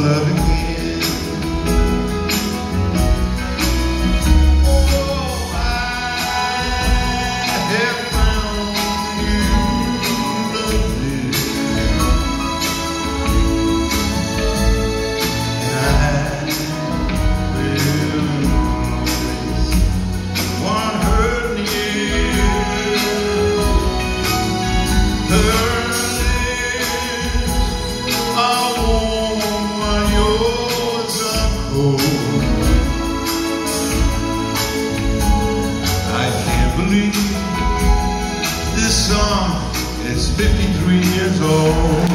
loving me. I can't believe this song is 53 years old.